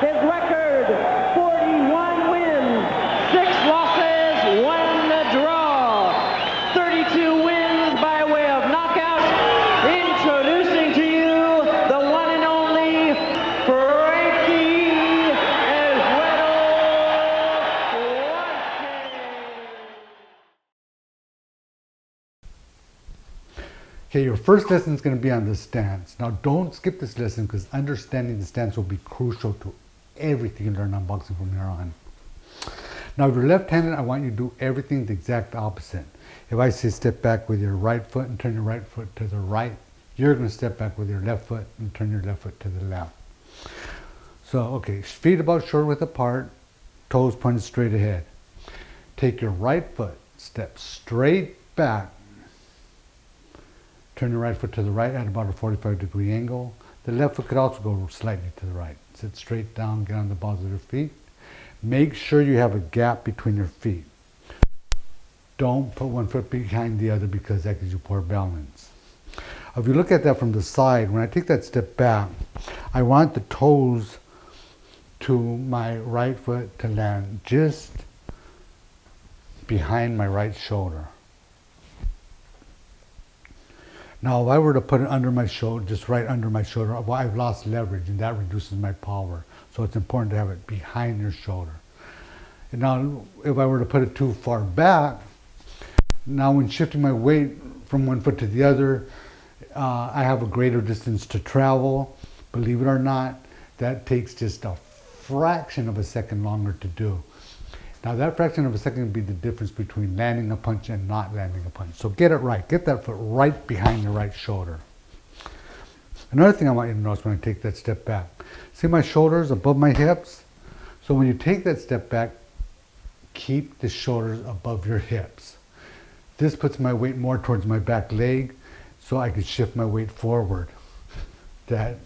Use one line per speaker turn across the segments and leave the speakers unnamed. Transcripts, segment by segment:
His record,
Okay, your first lesson is going to be on the stance. Now, don't skip this lesson because understanding the stance will be crucial to everything you learn on boxing from here on. Now, if you're left-handed, I want you to do everything the exact opposite. If I say step back with your right foot and turn your right foot to the right, you're going to step back with your left foot and turn your left foot to the left. So, okay, feet about shoulder width apart, toes pointed straight ahead. Take your right foot, step straight back, turn your right foot to the right at about a 45 degree angle. The left foot could also go slightly to the right. Sit straight down, get on the balls of your feet. Make sure you have a gap between your feet. Don't put one foot behind the other because that gives you poor balance. If you look at that from the side, when I take that step back, I want the toes to my right foot to land just behind my right shoulder. Now, if I were to put it under my shoulder, just right under my shoulder, well, I've lost leverage and that reduces my power. So it's important to have it behind your shoulder. And now, if I were to put it too far back, now when shifting my weight from one foot to the other, uh, I have a greater distance to travel. Believe it or not, that takes just a fraction of a second longer to do. Now that fraction of a second would be the difference between landing a punch and not landing a punch. So get it right. Get that foot right behind your right shoulder. Another thing I want you to notice when I take that step back. See my shoulders above my hips? So when you take that step back, keep the shoulders above your hips. This puts my weight more towards my back leg so I can shift my weight forward. That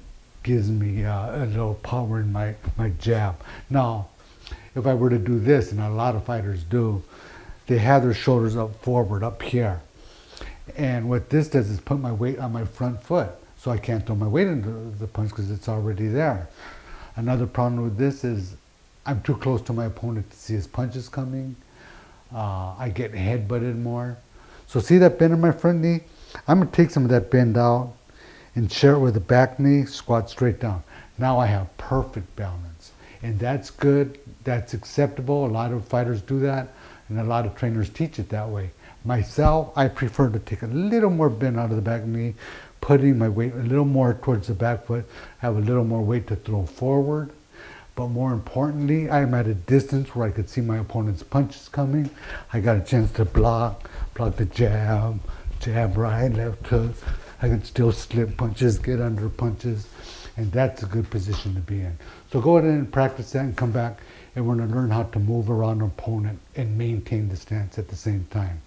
gives me uh, a little power in my, my jab. Now, if I were to do this, and a lot of fighters do, they have their shoulders up forward, up here. And what this does is put my weight on my front foot. So I can't throw my weight into the punch because it's already there. Another problem with this is I'm too close to my opponent to see his punches coming. Uh, I get head-butted more. So see that bend in my front knee? I'm going to take some of that bend out and share it with the back knee, squat straight down. Now I have perfect balance. And that's good, that's acceptable. A lot of fighters do that, and a lot of trainers teach it that way. Myself, I prefer to take a little more bend out of the back knee, putting my weight a little more towards the back foot, have a little more weight to throw forward. But more importantly, I'm at a distance where I could see my opponent's punches coming. I got a chance to block, block the jab, jab right, left hook. I can still slip punches, get under punches, and that's a good position to be in. So go ahead and practice that and come back, and we're going to learn how to move around an opponent and maintain the stance at the same time.